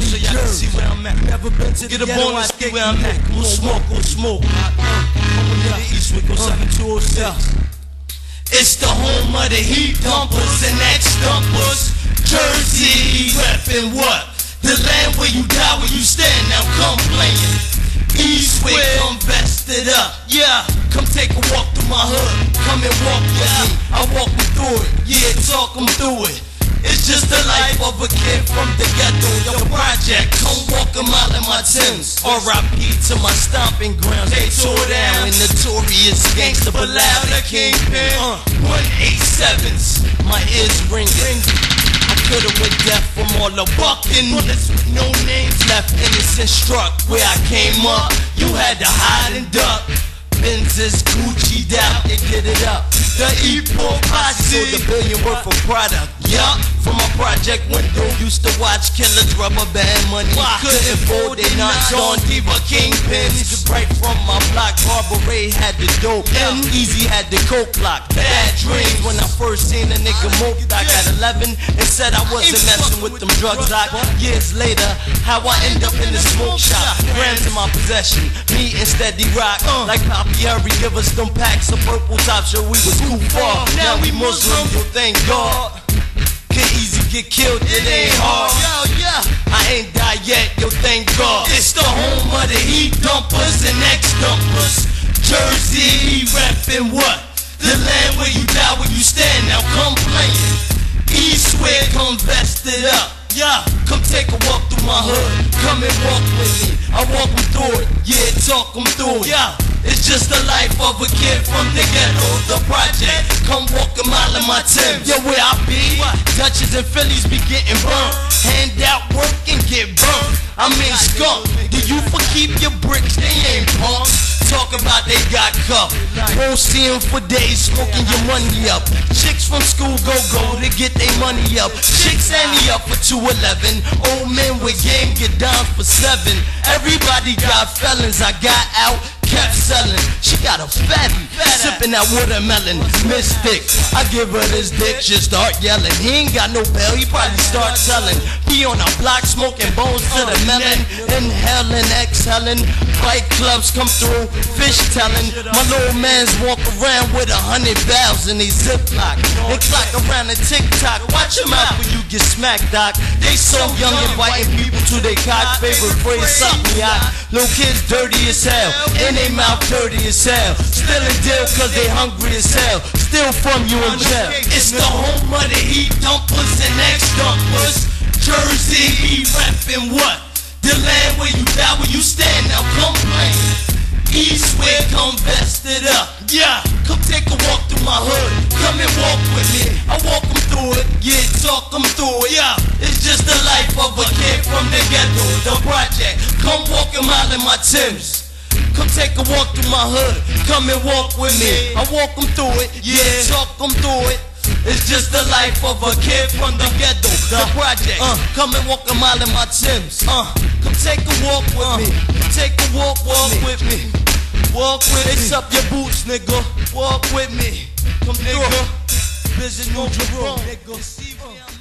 up so y'all can see where I'm at. Never been to Get the up on and see where I'm at. Go smoke, go smoke. Coming to the Eastwick, go 7206. It's the home of the heat dumpers and ex-dumpers. Jersey, reppin' what? The land where you die, where you stand. Now come playing. Eastwick, come vested up. Yeah, come take a walk through my hood. Come and walk with me. I walk them through it. Yeah, talk them through it. Just the life of a kid from the ghetto, the project. Come walk a mile in my Timbs. R.I.P. to my stomping grounds. They tore down in notorious gangster, but loud the kingpin. Uh, 187s, my ears ringing. I could've went deaf from all the bucking bullets with no names left. Innocent struck where I came up. You had to hide and duck. Benz's Gucci out, they did it up. The E-Port posse sold a billion worth of product. Yup, from my project window, used to watch killers rubber band money. Couldn't afford they knocked on Diva Kingpins. Right from my block, Barbara had the dope. And Easy had the coke block. Bad dreams when I first seen a nigga moped. I got 11 and said I wasn't messing with them drugs. Like years later, how I end up in the smoke shop. Grams in my possession, me and Steady Rock. Uh. Like Poppy Hurry, give us them packs of purple tops, Sure we was too far. Now we Muslim, well thank God. Can easy get killed, it ain't hard. Yo, yeah, I ain't died yet, yo, thank God. It's the home of the heat dumpers and ex dumpers. Jersey, reppin' what? The land where you die, where you stand. Now come playing. Eastwick, come vested up. Yeah, come take a walk through my hood. Come and walk with me. I walk them through it. Yeah, talk them through it. Yeah. It's just the life of a kid from the ghetto, the project. Come walk a mile in my Timbs. Yeah, where I be? Dutches and Phillies be getting burnt. Hand out work and get burnt. I mean skunk. Do you for keep your bricks? They ain't punks. Talk about they got cuffed. Won't see 'em for days, smoking your money up. Chicks from school go go to get their money up. Chicks ante up for 211. Old men with game get down for seven. Everybody got felons. I got out kept selling. She got a fatty, sipping that watermelon. Mystic, I give her this dick, she start yelling. He ain't got no bell, he probably start telling. He on a block smoking bones to the melon, inhaling, exhaling. Fight clubs come through, fish telling. My little man's walk around with a hundred bells in his ziplock. They clock around the TikTok. Watch him out when you get smacked, doc. They so young, inviting people to their cock. Favorite phrase, suck me out. Little kids dirty as hell, and they mouth dirty as hell. Still in deal cause they hungry as hell. Still from you in jail. It's the home of the heat dumpers and ex dumpers. Jersey, we reppin' what? The land where you die, where you stand. Now come play. Eastwick, come vested up. Yeah, come take a walk through my hood. Come and walk with me. I walk them through it. Yeah, talk them through it. Yeah, it's just the life of a kid from the ghetto, the project. Come walk a mile in my Timbs. Come take a walk through my hood. Come and walk with me. I walk them through it. Yeah, talk them through it. It's just the life of a kid from the ghetto, the project. Uh, come and walk a mile in my Timbs. Uh, come take a walk with me. Come take a walk, walk with me. Walk with me. Lace up your boots, nigga. Walk with me. Come nigga. Visit New Jerome, nigga.